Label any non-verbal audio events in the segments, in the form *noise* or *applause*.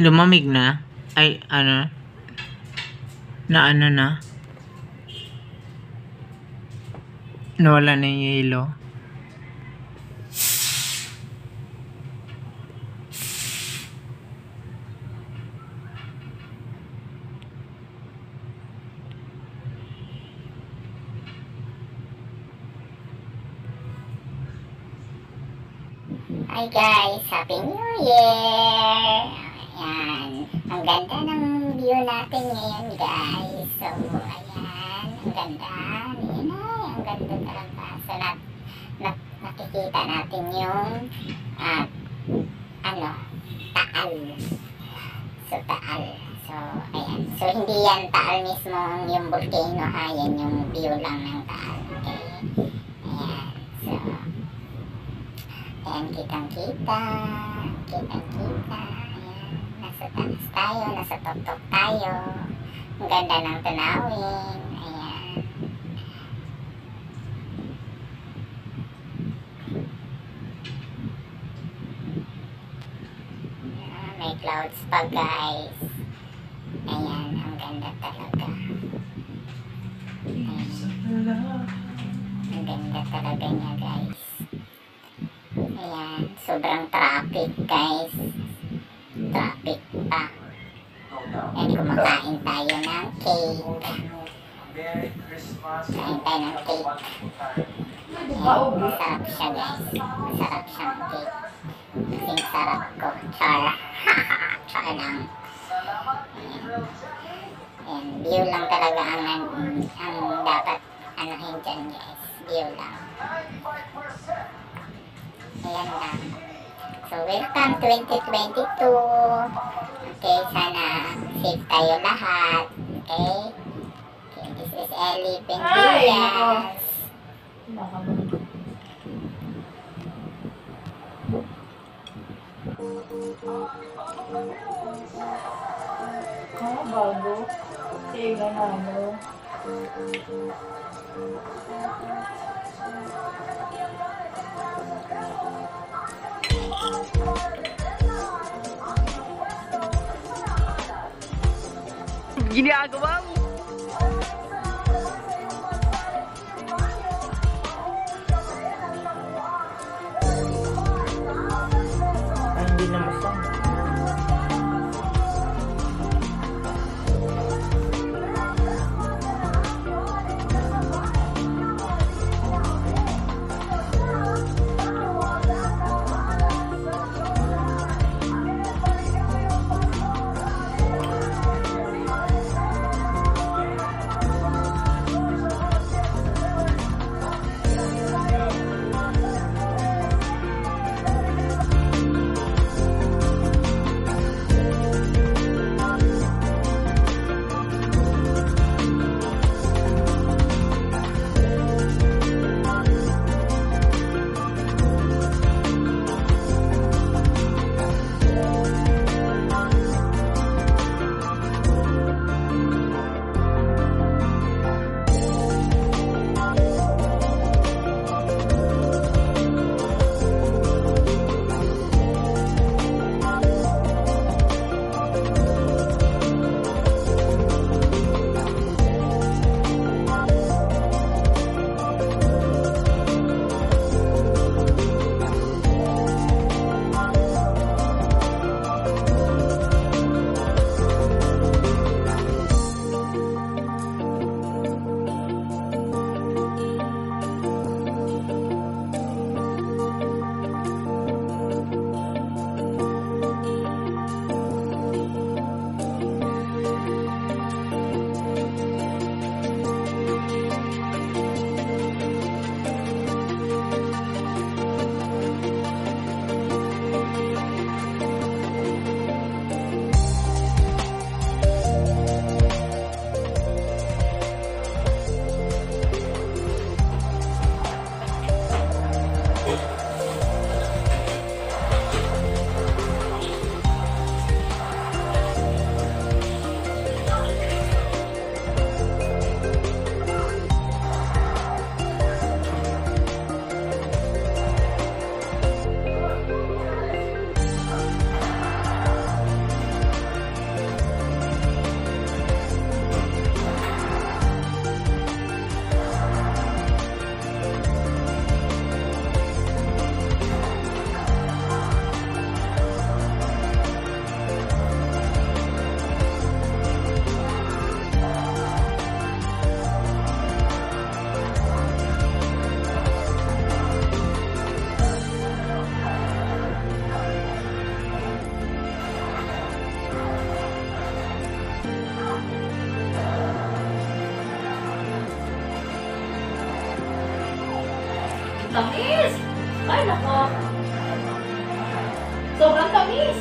Lumamig na? Ay, ano? Na ano na? Nawala na yung yelo? Hi guys! Happy New Year! Ayan. Ang ganda ng view natin ngayon guys. So, ayan. Ang ganda. Ayan ay, ang ganda talaga. So, na, na, nakikita natin yung ah, ano, taal. So, taal. So, ayan. So, hindi yan taal mismo yung volcano ha. Yan yung view lang ng taal. Okay? Ayan. So, Ayan, kitang-kita. Kitang-kita. Nasa taas tayo. Nasa tuktok tayo. Ang ganda ng tanawin. Ayan. Ayan, May clouds pa guys. Ayan, ang ganda talaga. Ayan. Ang ganda talaga niya guys. Ayan, sobrang traffic guys. Traffic pa. Ayan, kumakain tayo ng cake. Kain tayo ng cake. Ayan, masarap siya guys. Masarap siyang cake. Kasing sarap ko. Char. *laughs* Char lang. Ayan, view lang talaga ang, ang dapat anuhin dyan guys. View lang. So, welcome 2022. Okay, sana safe tayo lahat. Okay? Okay, this is Ellie Pendias. Ah, bago. Tingnan na Ginagawa Tamis! Ay, nako. Sobrang tamis.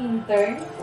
Intern?